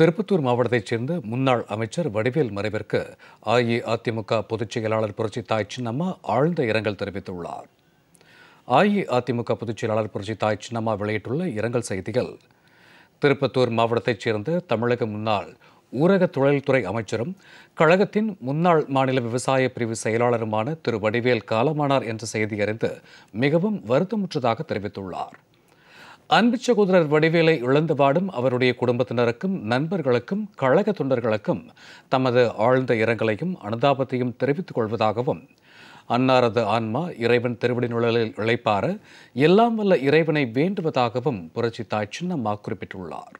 திருப்பத்தூர் மாவட்டத்தைச் சேர்ந்த முன்னாள் அமைச்சர் வடிவேல் மறைவிற்கு அஇஅதிமுக பொதுச் செயலாளர் புரட்சி தாய் சின்னம்மா ஆழ்ந்த இரங்கல் தெரிவித்துள்ளார். அஇஅதிமுக பொதுச் செயலாளர் புரட்சி தாய் சின்னம்மா வெளியிட்டுள்ள இரங்கல் செய்திகள் திருப்பத்தூர் மாவட்டத்தைச் சேர்ந்த தமிழக முன்னாள் ஊரக தொழில்துறை அமைச்சரும் கழகத்தின் முன்னாள் மாநில விவசாய பிரிவு செயலாளருமான திரு வடிவேல் காலமானார் என்ற செய்தி அறிந்து மிகவும் வருத்தமுற்றதாக தெரிவித்துள்ளார். அன்பு சகோதரர் வடிவேலை இழந்தபாடும் அவருடைய குடும்பத்தினருக்கும் நண்பர்களுக்கும் கழக தொண்டர்களுக்கும் தமது ஆழ்ந்த இரங்கலையும் அனுதாபத்தையும் தெரிவித்துக் கொள்வதாகவும் அன்னாரது ஆன்மா இறைவன் திருவடி நுழலில் இழைப்பார எல்லாம் வல்ல இறைவனை வேண்டுவதாகவும் புரட்சி தாய் சின்னம்மா குறிப்பிட்டுள்ளார்.